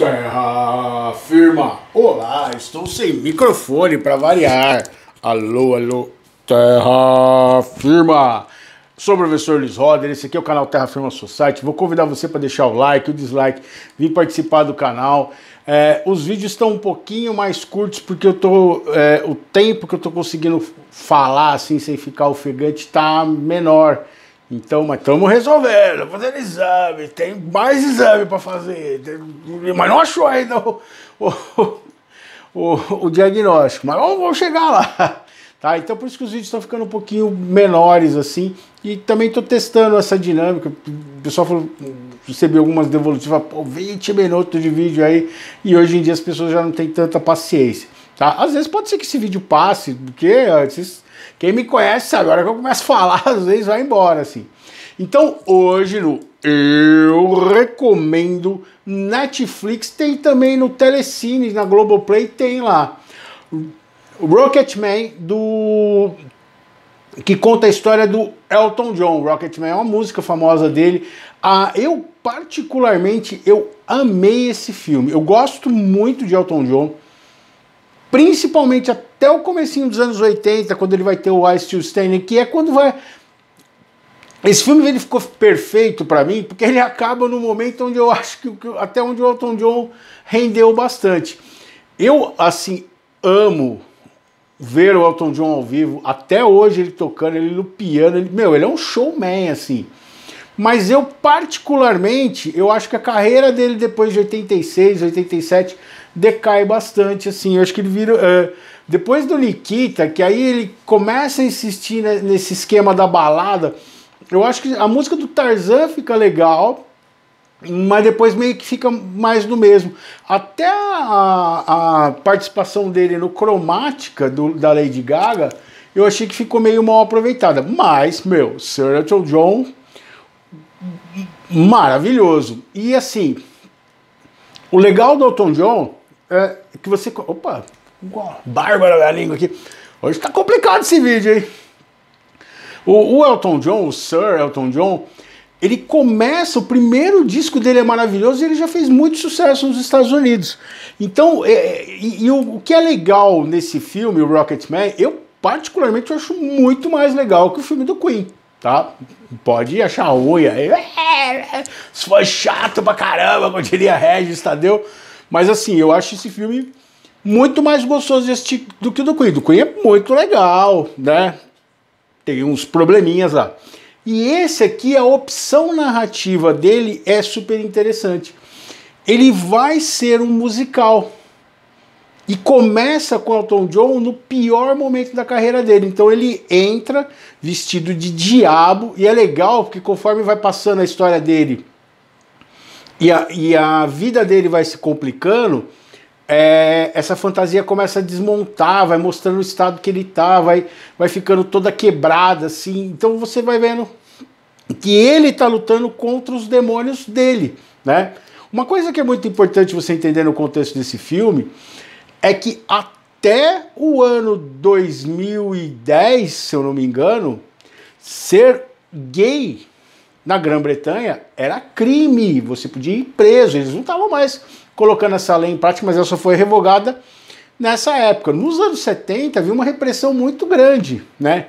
Terra firma. Olá, estou sem microfone para variar. Alô, alô, terra firma. Sou o professor Luiz Roder, esse aqui é o canal Terra Firma Society. Vou convidar você para deixar o like, o dislike, vir participar do canal. É, os vídeos estão um pouquinho mais curtos porque eu tô, é, o tempo que eu estou conseguindo falar assim sem ficar ofegante está menor. Então, mas estamos resolvendo, fazendo exame, tem mais exame para fazer, tem, mas não achou ainda o, o, o, o diagnóstico, mas vamos, vamos, chegar lá. Tá? Então por isso que os vídeos estão ficando um pouquinho menores assim, e também estou testando essa dinâmica, o pessoal falou, recebi algumas devolutivas, pô, 20 minutos de vídeo aí, e hoje em dia as pessoas já não têm tanta paciência. Tá? Às vezes pode ser que esse vídeo passe, porque vocês quem me conhece sabe, agora que eu começo a falar, às vezes vai embora, assim. Então, hoje no Eu Recomendo Netflix, tem também no Telecine, na Globoplay, tem lá. Rocketman, do... que conta a história do Elton John. Rocketman é uma música famosa dele. Ah, eu, particularmente, eu amei esse filme. Eu gosto muito de Elton John principalmente até o comecinho dos anos 80, quando ele vai ter o I Still Standing, que é quando vai... Esse filme ele ficou perfeito para mim, porque ele acaba no momento onde eu acho que até onde o Elton John rendeu bastante. Eu, assim, amo ver o Elton John ao vivo, até hoje ele tocando, ele no piano, ele, meu, ele é um showman, assim. Mas eu, particularmente, eu acho que a carreira dele depois de 86, 87 decai bastante, assim. Eu acho que ele vira. Uh, depois do Nikita, que aí ele começa a insistir nesse esquema da balada, eu acho que a música do Tarzan fica legal, mas depois meio que fica mais do mesmo. Até a, a participação dele no Cromática do, da Lady Gaga, eu achei que ficou meio mal aproveitada. Mas, meu, Sir Elton John, maravilhoso. E assim, o legal do Elton John é que você. Opa, bárbara minha língua aqui. Hoje tá complicado esse vídeo, hein? O, o, Elton John, o Sir Elton John, ele começa, o primeiro disco dele é maravilhoso e ele já fez muito sucesso nos Estados Unidos. Então, é, é e, e o, o, que é legal nesse filme, o Rocketman, eu particularmente acho muito mais legal que o filme do Queen, tá? Pode achar ruim aí, isso foi chato pra caramba, como diria Regis Tadeu. Mas assim, eu acho esse filme muito mais gostoso de assistir do que o do Queen. Do Queen é muito legal, né? Tem uns probleminhas lá. E esse aqui, a opção narrativa dele é super interessante. Ele vai ser um musical. E começa com Elton John no pior momento da carreira dele. Então ele entra vestido de diabo. E é legal porque conforme vai passando a história dele e a, e a vida dele vai se complicando, é, essa fantasia começa a desmontar, vai mostrando o estado que ele tá, vai, vai ficando toda quebrada, assim. Então você vai vendo que ele tá lutando contra os demônios dele, né? Uma coisa que é muito importante você entender no contexto desse filme é que até o ano 2010, se eu não me engano, ser gay na Grã-Bretanha era crime, você podia ir preso, eles não estavam mais colocando essa lei em prática, mas ela só foi revogada nessa época. Nos anos 70 havia uma repressão muito grande, né?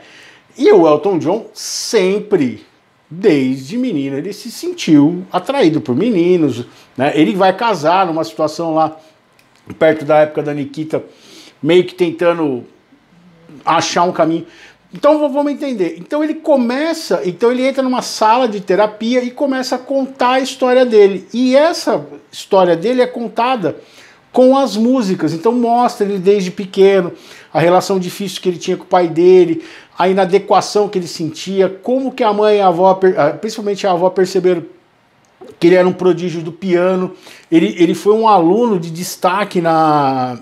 E o Elton John sempre, desde menino, ele se sentiu atraído por meninos, né? Ele vai casar numa situação lá perto da época da Nikita, meio que tentando achar um caminho. Então vamos entender. Então ele começa, então ele entra numa sala de terapia e começa a contar a história dele. E essa história dele é contada com as músicas. Então mostra ele desde pequeno, a relação difícil que ele tinha com o pai dele, a inadequação que ele sentia, como que a mãe e a avó, principalmente a avó, perceberam que ele era um prodígio do piano. Ele, ele foi um aluno de destaque na,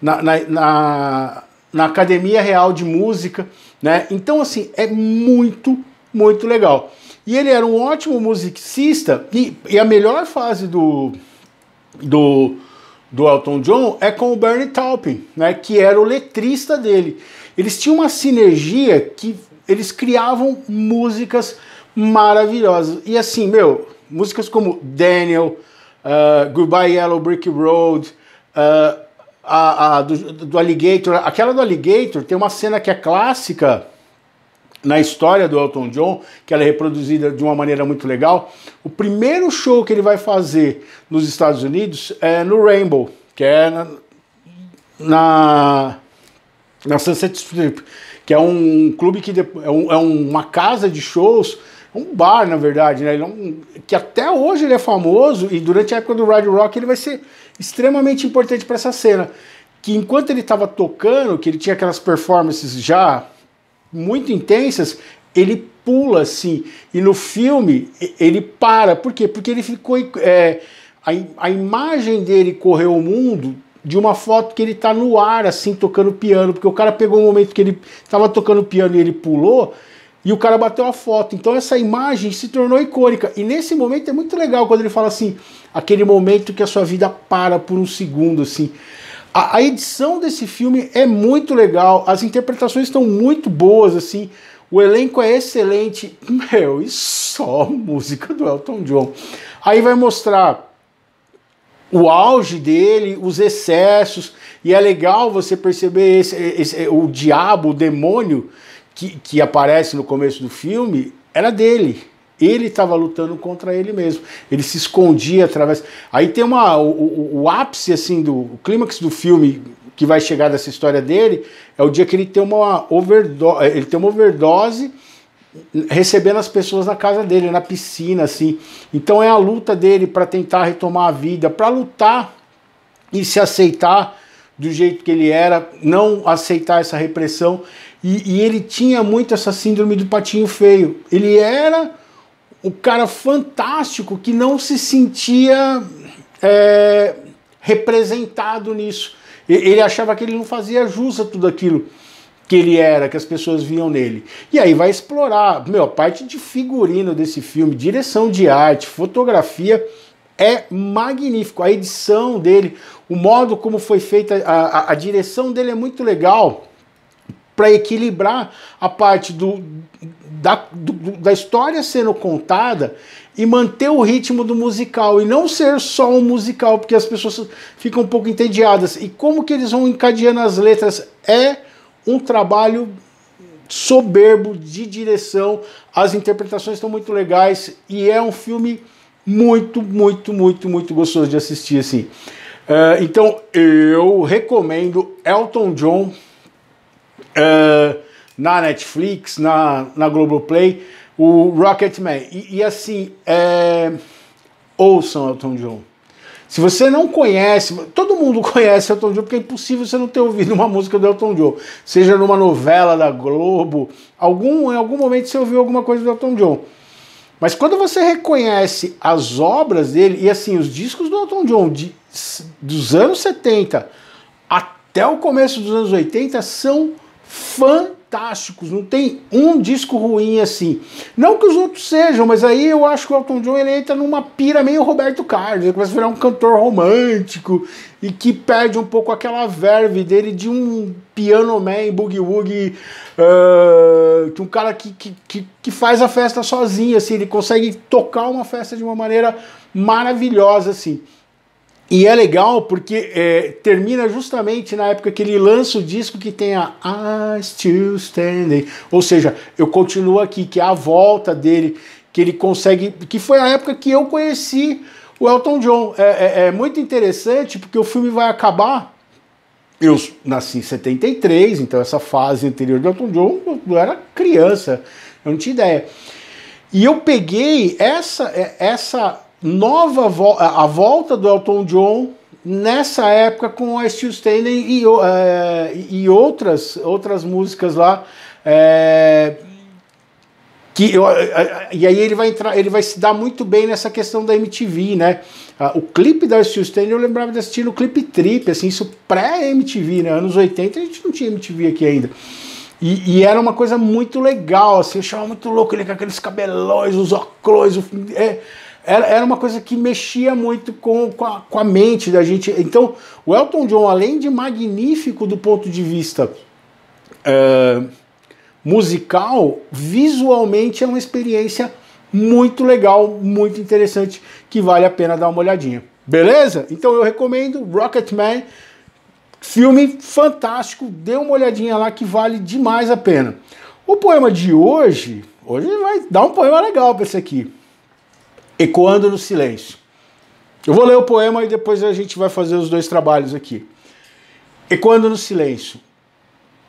na, na, na, na Academia Real de Música. Né? Então, assim, é muito, muito legal. E ele era um ótimo musicista, e, e a melhor fase do, do, do Elton John é com o Bernie Taupin, né, que era o letrista dele. Eles tinham uma sinergia que eles criavam músicas maravilhosas. E assim, meu, músicas como Daniel, uh, Goodbye Yellow Brick Road, uh, a, a do, do, Alligator. Aquela do Alligator tem uma cena que é clássica na história do Elton John, que ela é reproduzida de uma maneira muito legal. O primeiro show que ele vai fazer nos Estados Unidos é no Rainbow, que é na, na, na Sunset Strip, que é um clube que é, um, é uma casa de shows um bar, na verdade, né? É um, que até hoje ele é famoso e durante a época do Ride Rock ele vai ser extremamente importante para essa cena. Que enquanto ele estava tocando, que ele tinha aquelas performances já muito intensas, ele pula assim. E no filme ele para. Por quê? Porque ele ficou. É, a, a imagem dele correu o mundo de uma foto que ele está no ar, assim, tocando piano. Porque o cara pegou um momento que ele estava tocando piano e ele pulou e o cara bateu a foto. Então essa imagem se tornou icônica. E nesse momento é muito legal quando ele fala assim, aquele momento que a sua vida para por um segundo, assim. A, a edição desse filme é muito legal, as interpretações estão muito boas, assim. O elenco é excelente. Meu, e só música do Elton John. Aí vai mostrar o auge dele, os excessos, e é legal você perceber esse, esse, o diabo, o demônio, que, que aparece no começo do filme era dele. Ele estava lutando contra ele mesmo. Ele se escondia através. Aí tem uma. O, o, o ápice, assim, do o clímax do filme que vai chegar dessa história dele é o dia que ele tem uma overdose. Ele tem uma overdose recebendo as pessoas na casa dele, na piscina, assim. Então é a luta dele para tentar retomar a vida, para lutar e se aceitar do jeito que ele era, não aceitar essa repressão. E, e, ele tinha muito essa síndrome do patinho feio. Ele era o cara fantástico que não se sentia é, representado nisso. Ele achava que ele não fazia jus a tudo aquilo que ele era, que as pessoas viam nele. E aí vai explorar, meu, a parte de figurino desse filme, direção de arte, fotografia, é magnífico. A edição dele, o modo como foi feita, a, a, a direção dele é muito legal para equilibrar a parte do, da, do, da história sendo contada e manter o ritmo do musical e não ser só um musical, porque as pessoas ficam um pouco entediadas. E como que eles vão encadeando as letras é um trabalho soberbo de direção, as interpretações estão muito legais e é um filme muito, muito, muito, muito gostoso de assistir assim. Uh, então eu recomendo Elton John uh, na Netflix, na, na Globoplay, o Rocketman. E, e assim, é, ouçam Elton John. Se você não conhece, todo mundo conhece Elton John, porque é impossível você não ter ouvido uma música do Elton John. Seja numa novela da Globo, algum, em algum momento você ouviu alguma coisa do Elton John. Mas quando você reconhece as obras dele, e assim, os discos do Elton John de, dos anos 70 até o começo dos anos 80 são fantásticos, não tem um disco ruim assim. Não que os outros sejam, mas aí eu acho que o Elton John ele entra numa pira meio Roberto Carlos, ele começa a virar um cantor romântico e que perde um pouco aquela verve dele de um piano man, boogie woogie, uh, um cara que, que, que, que faz a festa sozinho, assim, ele consegue tocar uma festa de uma maneira maravilhosa, assim. E é legal porque é, termina justamente na época que ele lança o disco que tem a I Still Standing, ou seja, eu continuo aqui, que é a volta dele, que ele consegue, que foi a época que eu conheci o Elton John. É, é, é muito interessante porque o filme vai acabar. Eu nasci em 73, então essa fase anterior do Elton John eu era criança, eu não tinha ideia. E eu peguei essa é, essa nova vo a volta do Elton John nessa época com a Steel Stanley e, é, e outras, outras músicas lá. É, que eu, e aí ele vai entrar, ele vai se dar muito bem nessa questão da MTV, né? O clipe da Steel Stanley eu lembrava de assistir no clipe Trip, assim, isso pré-MTV, né? Anos 80 a gente não tinha MTV aqui ainda. E, e, era uma coisa muito legal, assim, eu achava muito louco ele com aqueles cabelões, os óculos, é, era, era uma coisa que mexia muito com, com a, com, a, mente da gente. Então, o Elton John, além de magnífico do ponto de vista é, musical, visualmente é uma experiência muito legal, muito interessante, que vale a pena dar uma olhadinha. Beleza? Então eu recomendo Rocketman, filme fantástico, dê uma olhadinha lá que vale demais a pena. O poema de hoje, hoje vai dar um poema legal para esse aqui. Ecoando no silêncio. Eu vou ler o poema e depois a gente vai fazer os dois trabalhos aqui. Ecoando no silêncio.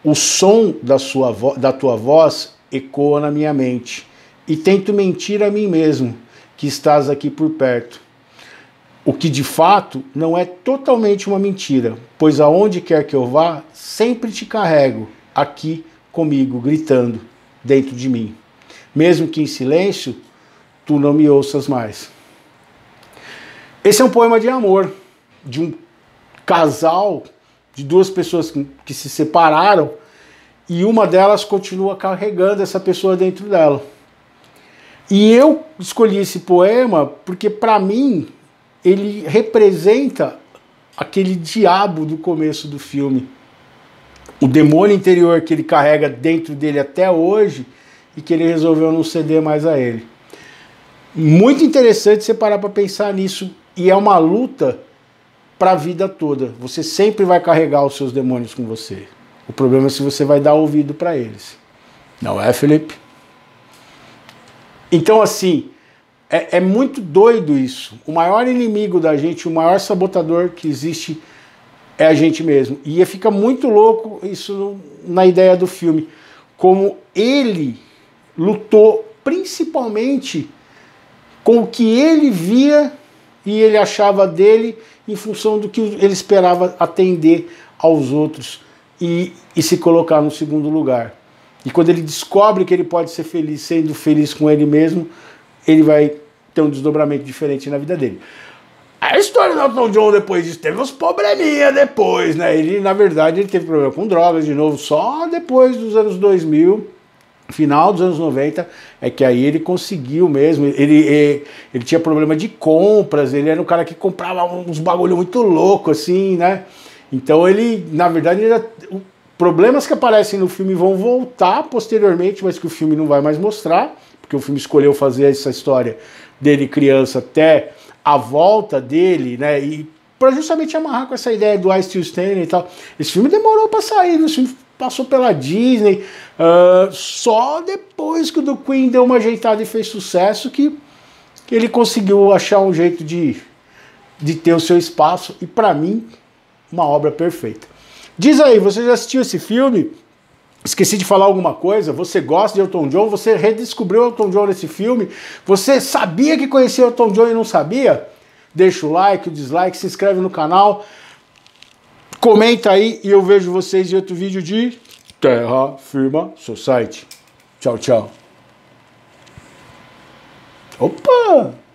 O som da, sua da tua voz ecoa na minha mente e tento mentir a mim mesmo que estás aqui por perto. O que de fato não é totalmente uma mentira, pois aonde quer que eu vá, sempre te carrego aqui comigo, gritando dentro de mim. Mesmo que em silêncio, tu não me ouças mais. Esse é um poema de amor, de um casal, de duas pessoas que se separaram e uma delas continua carregando essa pessoa dentro dela. E eu escolhi esse poema porque, para mim, ele representa aquele diabo do começo do filme. O demônio interior que ele carrega dentro dele até hoje e que ele resolveu não ceder mais a ele. Muito interessante você parar para pensar nisso. E é uma luta para a vida toda. Você sempre vai carregar os seus demônios com você. O problema é se você vai dar ouvido para eles. Não é, Felipe? Então, assim, é, é, muito doido isso. O maior inimigo da gente, o maior sabotador que existe é a gente mesmo. E fica muito louco isso na ideia do filme. Como ele lutou principalmente com o que ele via e ele achava dele em função do que ele esperava atender aos outros e, e se colocar no segundo lugar. E quando ele descobre que ele pode ser feliz sendo feliz com ele mesmo, ele vai ter um desdobramento diferente na vida dele. A história do Elton John depois disso teve uns probleminha depois, né? Ele, na verdade, ele teve problema com drogas de novo só depois dos anos 2000, final dos anos 90, é que aí ele conseguiu mesmo. Ele, ele, ele tinha problema de compras, ele era um cara que comprava uns bagulho muito louco, assim, né? Então ele, na verdade, ele era, problemas que aparecem no filme vão voltar posteriormente, mas que o filme não vai mais mostrar, porque o filme escolheu fazer essa história dele criança até a volta dele, né? E para justamente amarrar com essa ideia do I Still e tal. Esse filme demorou para sair, esse filme passou pela Disney, uh, só depois que o do Queen deu uma ajeitada e fez sucesso que, que ele conseguiu achar um jeito de, de ter o seu espaço. E para mim, uma obra perfeita. Diz aí, você já assistiu esse filme? Esqueci de falar alguma coisa? Você gosta de Elton John? Você redescobriu Elton John nesse filme? Você sabia que conhecia Elton John e não sabia? Deixa o like, o dislike, se inscreve no canal, comenta aí e eu vejo vocês em outro vídeo de Terra Firma Society. Tchau, tchau. Opa!